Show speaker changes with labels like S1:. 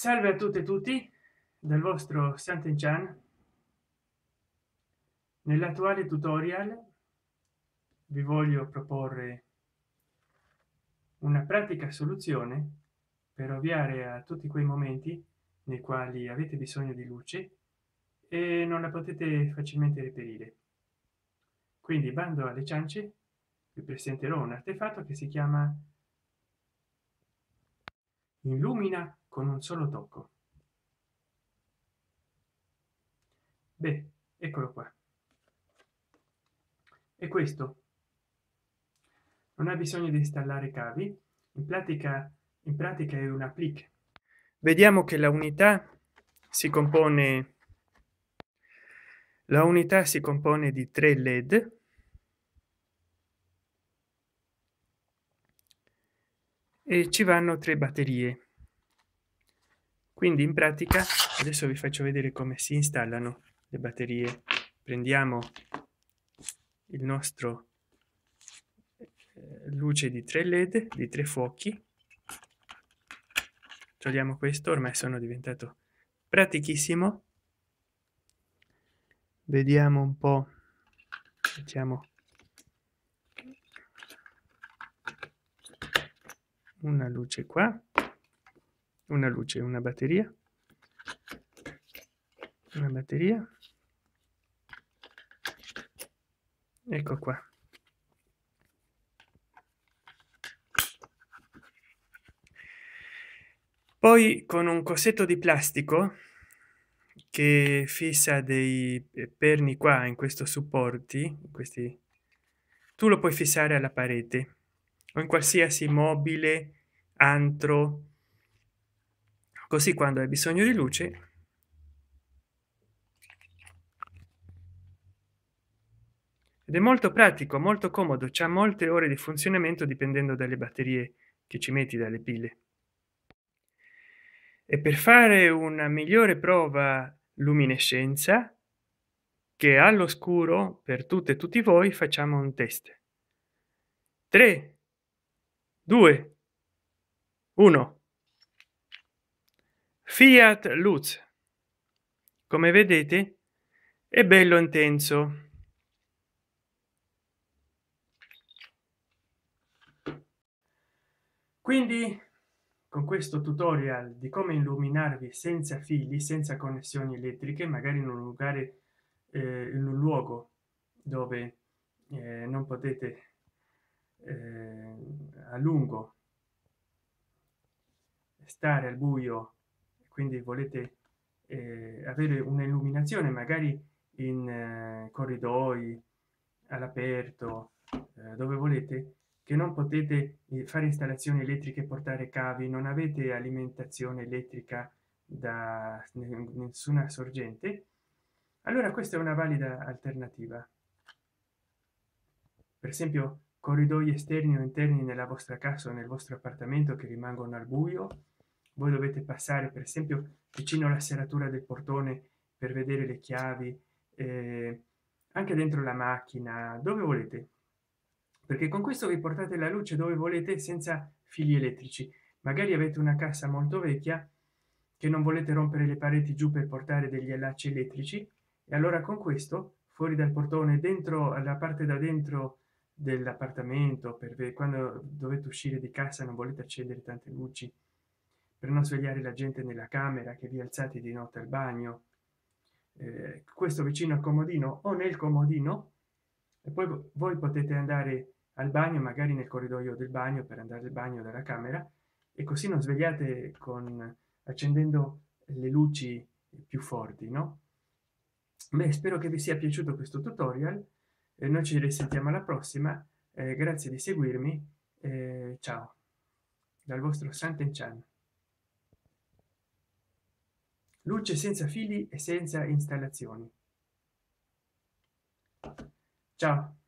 S1: salve a tutte e tutti dal vostro Sant'Enchan nell'attuale tutorial vi voglio proporre una pratica soluzione per ovviare a tutti quei momenti nei quali avete bisogno di luce e non la potete facilmente reperire. Quindi bando alle ciance vi presenterò un artefatto che si chiama illumina con un solo tocco. Beh eccolo qua. E questo. Non ha bisogno di installare cavi. In pratica in pratica è una applica vediamo che la unità si compone la unità si compone di tre led. E ci vanno tre batterie quindi in pratica adesso vi faccio vedere come si installano le batterie. Prendiamo il nostro eh, luce di tre led di tre fuochi. Togliamo questo ormai sono diventato pratichissimo. Vediamo un po mettiamo una luce qua una luce una batteria. Una batteria. Ecco qua. Poi con un cosetto di plastico che fissa dei perni qua in questo supporti questi tu lo puoi fissare alla parete. O in qualsiasi mobile antro così quando hai bisogno di luce ed è molto pratico molto comodo c'è molte ore di funzionamento dipendendo dalle batterie che ci metti dalle pile. E per fare una migliore prova luminescenza che all'oscuro per tutte e tutti voi facciamo un test. 3 2 1 fiat luz come vedete è bello intenso. Quindi con questo tutorial di come illuminarvi senza fili senza connessioni elettriche magari in un lugar eh, in un luogo dove eh, non potete eh, a lungo stare al buio quindi volete eh, avere un'illuminazione magari in eh, corridoi all'aperto eh, dove volete che non potete eh, fare installazioni elettriche portare cavi non avete alimentazione elettrica da nessuna sorgente? Allora questa è una valida alternativa. Per esempio corridoi esterni o interni nella vostra casa o nel vostro appartamento che rimangono al buio voi dovete passare per esempio vicino alla serratura del portone per vedere le chiavi eh, anche dentro la macchina dove volete. Perché con questo vi portate la luce dove volete senza fili elettrici. Magari avete una casa molto vecchia che non volete rompere le pareti giù per portare degli allacci elettrici e allora con questo fuori dal portone dentro alla parte da dentro dell'appartamento per quando dovete uscire di casa non volete accendere tante luci per non svegliare la gente nella camera che vi alzate di notte al bagno. Eh, questo vicino al comodino o nel comodino e poi voi potete andare al bagno magari nel corridoio del bagno per andare al bagno dalla camera e così non svegliate con accendendo le luci più forti no? Beh spero che vi sia piaciuto questo tutorial e noi ci risentiamo alla prossima eh, grazie di seguirmi ciao dal vostro Sant'Enchan luce senza fili e senza installazioni. Ciao